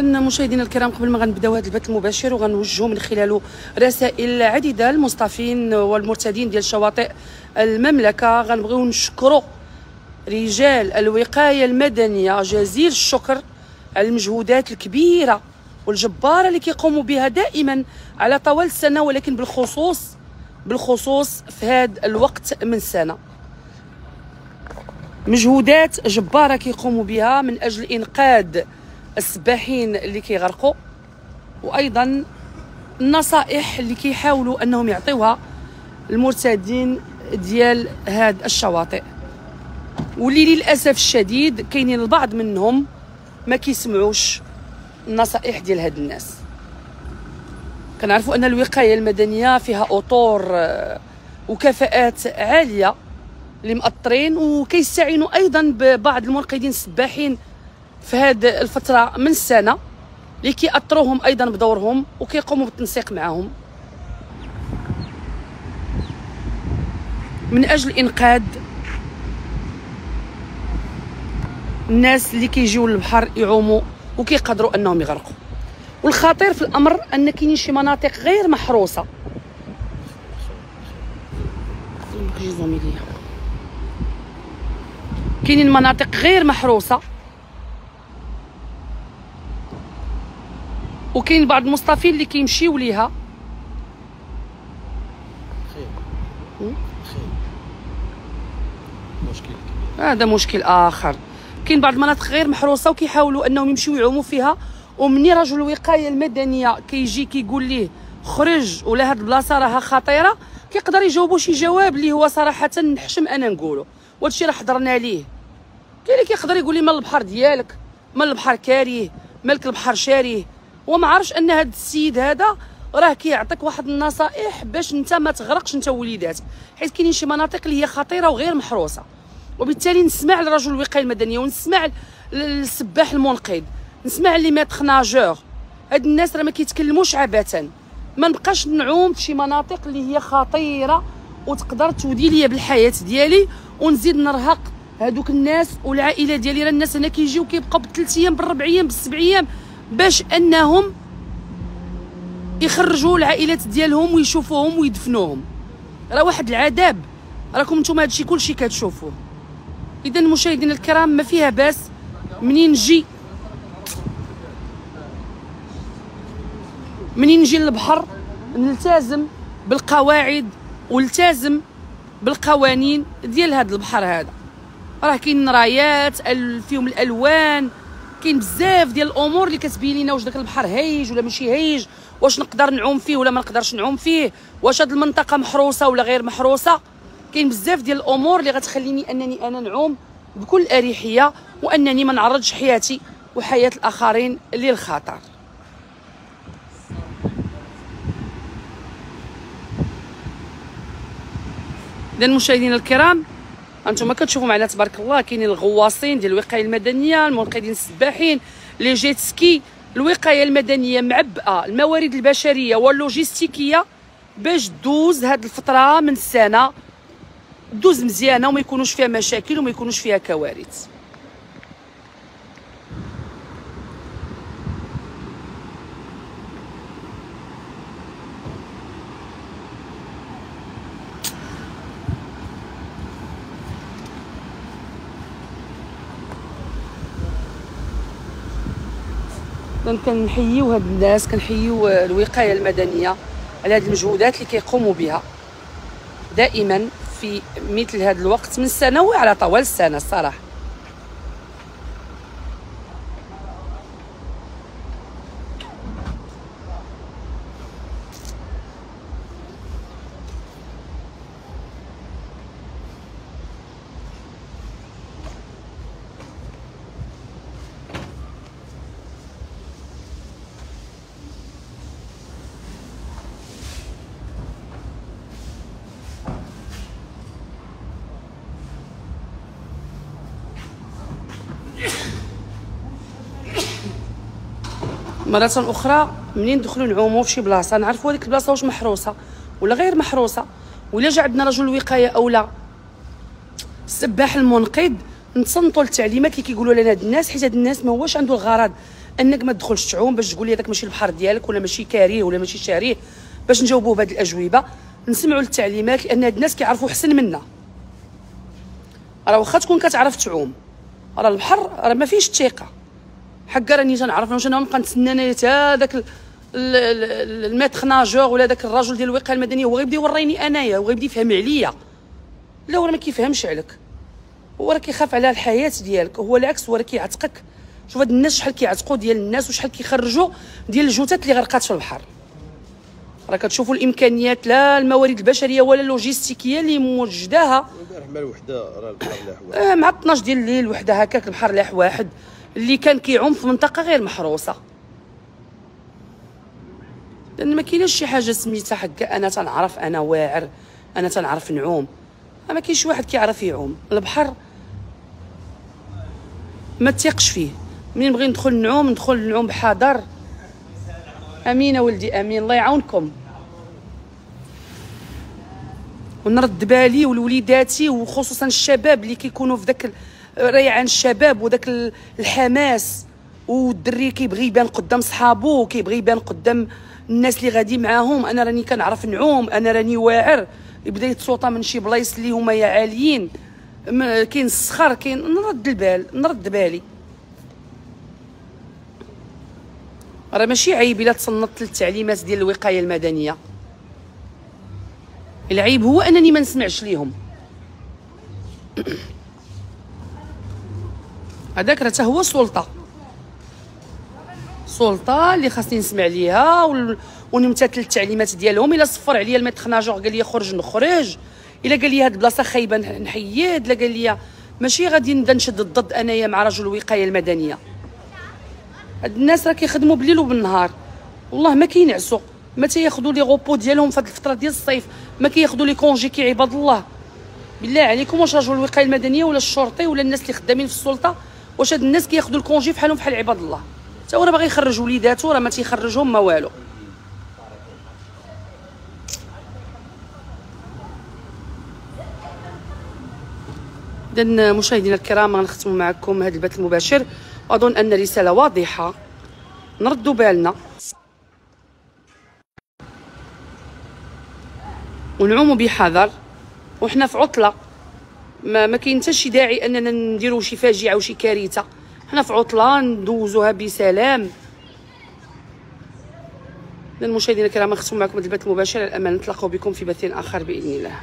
إن مشاهدينا الكرام قبل ما غنبداو هذا البث المباشر وغنوجهوا من خلاله رسائل عديدة للمصطفين والمرتدين ديال شواطئ المملكة. غنبغيو نشكروا رجال الوقاية المدنية جزيل الشكر على المجهودات الكبيرة والجبارة اللي كيقوموا بها دائما على طوال السنة ولكن بالخصوص بالخصوص في هذا الوقت من السنة مجهودات جبارة كيقوموا بها من أجل إنقاذ السباحين اللي كيغرقوا وأيضا النصائح اللي كيحاولوا أنهم يعطيوها المرتدين ديال هاد الشواطئ. واللي للأسف الشديد كاينين البعض منهم ما كيسمعوش النصائح ديال هاد الناس. كنعرفوا أن الوقاية المدنية فيها أطور آه، وكفاءات عالية اللي مأطرين وكيستعينوا أيضا ببعض المنقذين السباحين في هذه الفترة من السنة اللي كيأطروهم أيضا بدورهم وكيقوموا بالتنسيق معهم. من أجل إنقاذ الناس اللي كيجيو للبحر يعوموا وكيقدروا أنهم يغرقوا. والخطير في الأمر أن كاينين شي مناطق غير محروسة. كاينين مناطق غير محروسة. وكاين بعض المصطفين اللي كيمشيو ليها. هذا مشكل آخر. كاين بعض المناطق غير محروسة وكيحاولوا أنهم يمشيو يعوموا فيها. ومني رجل الوقاية المدنية كيجي كيقول ليه خرج ولا هاد البلاصة راها خطيرة. كيقدر يجاوبوا شي جواب اللي هو صراحة نحشم أنا نقوله وهادشي راه حضرنا ليه. كاين اللي كيقدر يقول لي مال البحر ديالك مال البحر كاريه مالك البحر شاريه. وما عارفش أن هاد السيد هذا راه كيعطيك واحد النصائح باش أنت ما تغرقش أنت ووليداتك حيت كاينين شي مناطق اللي هي خطيرة وغير محروسة. وبالتالي نسمع لرجل الوقايه المدنية ونسمع للسباح المنقذ نسمع لي ميتر ناجور. هاد الناس راه ما كيتكلموش عبثا. ما نبقاش نعوم في شي مناطق اللي هي خطيرة وتقدر تودي ليا بالحياة ديالي ونزيد نرهق هادوك الناس والعائلة ديالي. راه الناس هنا كيجيو كيبقاو بثلاث أيام بالربع أيام بالسبع أيام. باش انهم يخرجوا العائلات ديالهم ويشوفوهم ويدفنوهم. راه واحد العذاب. راكم نتوما هادشي كلشي كتشوفوه. اذا مشاهدينا الكرام ما فيها باس. منين نجي؟ منين نجي للبحر؟ نلتزم بالقواعد والتزم بالقوانين ديال هذا البحر هذا. راه كاين رايات فيهم الألوان كاين بزاف ديال الأمور اللي كتبين لنا واش داك البحر هايج ولا ماشي هايج واش نقدر نعوم فيه ولا ما نقدرش نعوم فيه واش هاد المنطقة محروسة ولا غير محروسة. كاين بزاف ديال الأمور اللي غتخليني انني أنا نعوم بكل اريحية وانني ما نعرضش حياتي وحياة الاخرين للخطر. اذا مشاهدينا الكرام أنتم كتشوفوا معنا تبارك الله كاينين الغواصين ديال الوقاية المدنية المنقذين السباحين les jet skis الوقاية المدنية معبأة. الموارد البشرية واللوجستيكية باش دوز هاد الفترة من السنة دوز مزيانة وما يكونوش فيها مشاكل وما يكونوش فيها كوارث. اذا كنحييو هاد الناس كنحييو الوقاية المدنية على هاد المجهودات اللي كيقوموا بها. دائما في مثل هذا الوقت من السنة وعلى طوال السنة الصراحة. مرة أخرى منين ندخلوا نعوموا في شي بلاصة؟ نعرفوا هذيك البلاصة واش محروسة ولا غير محروسة؟ ولا جا عندنا رجل الوقاية أو لا؟ السباح المنقذ نتصنتوا التعليمات اللي كيقولوا لنا هاد الناس حيت هاد الناس ما هوش عنده الغرض أنك ما تدخلش تعوم باش تقول لي هذاك ماشي البحر ديالك ولا ماشي كاريه ولا ماشي شاريه باش نجاوبوه بهذه الأجوبة. نسمعوا التعليمات لأن هاد الناس كيعرفوا أحسن منا. راه واخا تكون كتعرف تعوم. راه البحر راه ما فيهش الثقة. حقا راني تنعرف واش أنا نبقى نتسنى انايا تا داك الميتخ ناجور ولا داك الرجل ديال الوقاية المدنية هو غيبدا يوريني أنايا وغيبدا يفهم عليا. لا هو ما كيفهمش عليك. هو راه كيخاف على الحياة ديالك. هو العكس هو راه كيعتقك. شوف هاد الناس شحال كيعتقوا ديال الناس وشحال كيخرجوا ديال الجثث اللي غرقات في البحر. راه كتشوفوا الإمكانيات لا الموارد البشرية ولا اللوجيستيكية اللي موجداها. مع الوحده راه البحر لاح آه مع 12 ديال الليل وحدة هكاك البحر لاح واحد اللي كان كيعوم في منطقة غير محروسة. لأن ما كايناش شي حاجة سميتها حكا أنا تنعرف أنا واعر أنا تنعرف نعوم. ما كاينش واحد كيعرف يعوم. البحر ما تيقش فيه. منين نبغي ندخل نعوم ندخل نعوم بحذر. أمين ولدي أمين. الله يعاونكم. ونرد بالي ولوليداتي وخصوصا الشباب اللي كيكونوا في ذاك ريعان الشباب وذاك الحماس. والدري كيبغي يبان قدام صحابو كيبغي يبان قدام الناس اللي غادي معاهم. أنا راني كنعرف نعوم أنا راني واعر. يبدا يتصوطا من شي بلايص اللي هما يا عاليين. كاين الصخر كاين نرد البال نرد بالي. راه ماشي عيب إلا تصنت للتعليمات ديال الوقاية المدنية. العيب هو أنني ما نسمعش ليهم. هذاك راه هو السلطه السلطه اللي خاصني نسمع ليها ونمتثل التعليمات ديالهم. إلا صفر عليا الميتخ ناجور قال لي خرج نخرج. إلا قال لي هاد البلاصه خايبة نحيد. لا قال لي ماشي غادي نبدا نشد الضد أنايا مع رجل الوقاية المدنية. هاد الناس راه كيخدموا بالليل وبالنهار. والله ما كينعسوا. ما تياخذوا لي غوبو ديالهم في هاد الفترة ديال الصيف. ما كياخذوا لي كونجي كي عباد الله. بالله عليكم واش رجل الوقاية المدنية ولا الشرطي ولا الناس اللي خدامين في السلطة؟ واش هاد الناس كياخذوا الكونجي فحالهم فحال عباد الله. حتى هو راه باغي يخرج وليداتو راه ما تيخرجهم ما والو. اذا مشاهدينا الكرام غنختم معكم هذا البث المباشر. واظن أن الرساله واضحة. نردوا بالنا. ونعوموا بحذر. وحنا في عطلة. ما, ما كاين حتى شي داعي اننا نديروا شي فاجعة وشي كارثة. حنا في عطله ندوزوها بسلام. المشاهدين الكرام نختم معكم هذا البث المباشر. إلى الامل نتلاقاو بكم في بث آخر بإذن الله.